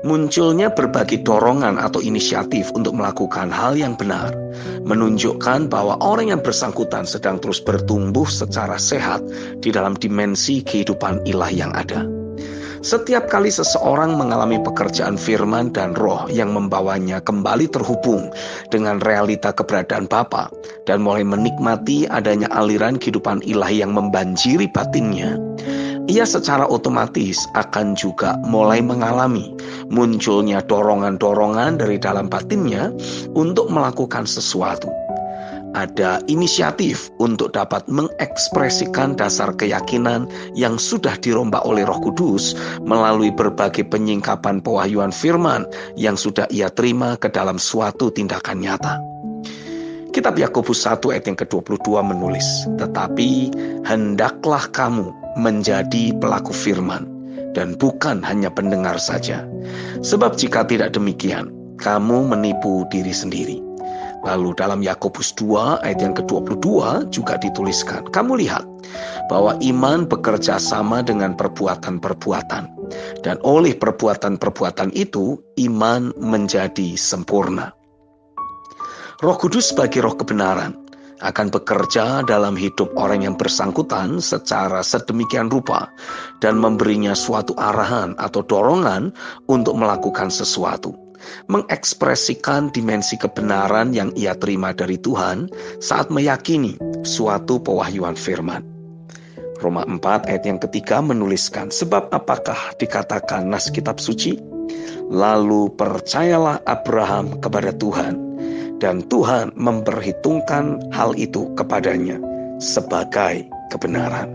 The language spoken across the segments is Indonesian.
Munculnya berbagai dorongan atau inisiatif untuk melakukan hal yang benar, menunjukkan bahwa orang yang bersangkutan sedang terus bertumbuh secara sehat di dalam dimensi kehidupan ilahi yang ada. Setiap kali seseorang mengalami pekerjaan firman dan roh yang membawanya kembali terhubung dengan realita keberadaan Bapa dan mulai menikmati adanya aliran kehidupan ilahi yang membanjiri batinnya, ia secara otomatis akan juga mulai mengalami munculnya dorongan-dorongan dari dalam batinnya untuk melakukan sesuatu. Ada inisiatif untuk dapat mengekspresikan dasar keyakinan yang sudah dirombak oleh Roh Kudus melalui berbagai penyingkapan pewahyuan firman yang sudah ia terima ke dalam suatu tindakan nyata. Kitab Yakobus 1 ayat yang ke-22 menulis, "Tetapi hendaklah kamu menjadi pelaku firman dan bukan hanya pendengar saja. Sebab jika tidak demikian, kamu menipu diri sendiri. Lalu dalam Yakobus 2 ayat yang ke-22 juga dituliskan, kamu lihat bahwa iman bekerja sama dengan perbuatan-perbuatan. Dan oleh perbuatan-perbuatan itu, iman menjadi sempurna. Roh Kudus sebagai roh kebenaran akan bekerja dalam hidup orang yang bersangkutan secara sedemikian rupa dan memberinya suatu arahan atau dorongan untuk melakukan sesuatu. Mengekspresikan dimensi kebenaran yang ia terima dari Tuhan saat meyakini suatu pewahyuan firman. Roma 4 ayat yang ketiga menuliskan, Sebab apakah dikatakan nas kitab suci? Lalu percayalah Abraham kepada Tuhan dan Tuhan memperhitungkan hal itu kepadanya sebagai kebenaran.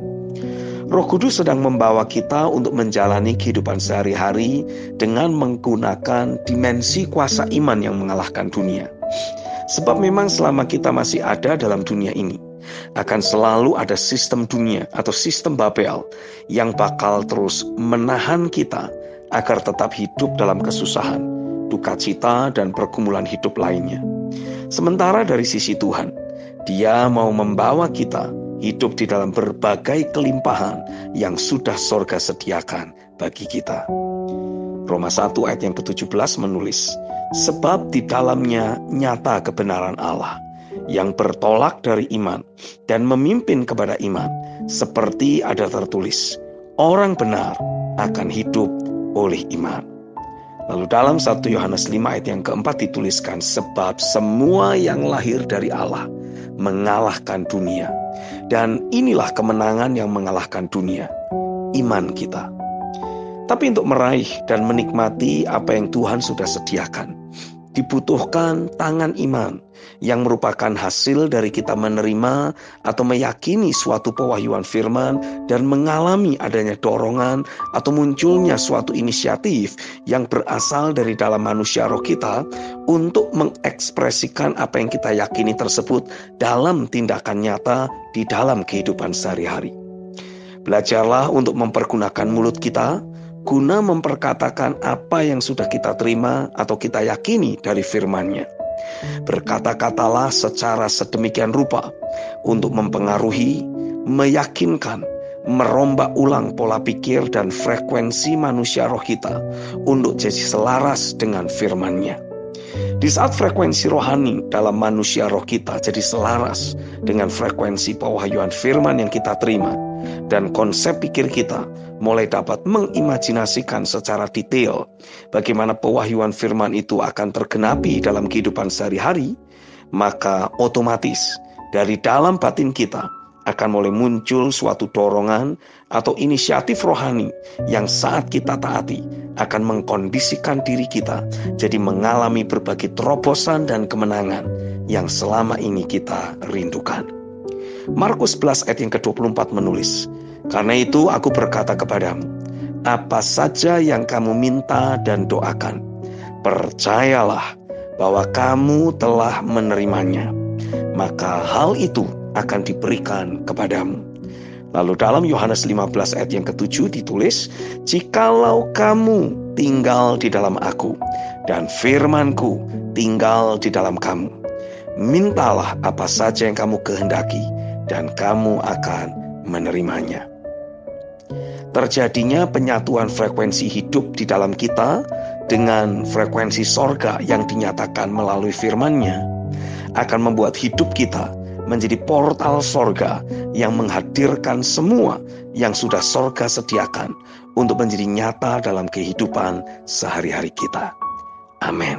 Roh Kudus sedang membawa kita untuk menjalani kehidupan sehari-hari dengan menggunakan dimensi kuasa iman yang mengalahkan dunia. Sebab memang selama kita masih ada dalam dunia ini, akan selalu ada sistem dunia atau sistem Babel yang bakal terus menahan kita agar tetap hidup dalam kesusahan, duka cita, dan pergumulan hidup lainnya. Sementara dari sisi Tuhan, Dia mau membawa kita hidup di dalam berbagai kelimpahan yang sudah sorga sediakan bagi kita. Roma 1 ayat yang ke-17 menulis, Sebab di dalamnya nyata kebenaran Allah, yang bertolak dari iman dan memimpin kepada iman, seperti ada tertulis, orang benar akan hidup oleh iman. Lalu dalam 1 Yohanes 5 ayat yang keempat dituliskan, Sebab semua yang lahir dari Allah mengalahkan dunia. Dan inilah kemenangan yang mengalahkan dunia, iman kita. Tapi untuk meraih dan menikmati apa yang Tuhan sudah sediakan, dibutuhkan tangan iman yang merupakan hasil dari kita menerima atau meyakini suatu pewahyuan firman dan mengalami adanya dorongan atau munculnya suatu inisiatif yang berasal dari dalam manusia roh kita untuk mengekspresikan apa yang kita yakini tersebut dalam tindakan nyata di dalam kehidupan sehari-hari. Belajarlah untuk mempergunakan mulut kita guna memperkatakan apa yang sudah kita terima atau kita yakini dari firman-Nya. Berkata-katalah secara sedemikian rupa untuk mempengaruhi, meyakinkan, merombak ulang pola pikir dan frekuensi manusia roh kita untuk jadi selaras dengan firman-Nya. Di saat frekuensi rohani dalam manusia roh kita jadi selaras dengan frekuensi pewahyuan firman yang kita terima, dan konsep pikir kita mulai dapat mengimajinasikan secara detail bagaimana pewahyuan firman itu akan tergenapi dalam kehidupan sehari-hari, maka otomatis dari dalam batin kita akan mulai muncul suatu dorongan atau inisiatif rohani yang saat kita taati akan mengkondisikan diri kita jadi mengalami berbagai terobosan dan kemenangan yang selama ini kita rindukan. Markus 11 ayat yang ke-24 menulis, Karena itu aku berkata kepadamu, apa saja yang kamu minta dan doakan, percayalah bahwa kamu telah menerimanya, maka hal itu akan diberikan kepadamu. Lalu dalam Yohanes 15 ayat yang ketujuh ditulis, Jikalau kamu tinggal di dalam aku, dan firmanku tinggal di dalam kamu, mintalah apa saja yang kamu kehendaki, dan kamu akan menerimanya. Terjadinya penyatuan frekuensi hidup di dalam kita dengan frekuensi sorga yang dinyatakan melalui firman-Nya akan membuat hidup kita menjadi portal sorga yang menghadirkan semua yang sudah sorga sediakan untuk menjadi nyata dalam kehidupan sehari-hari kita. Amin.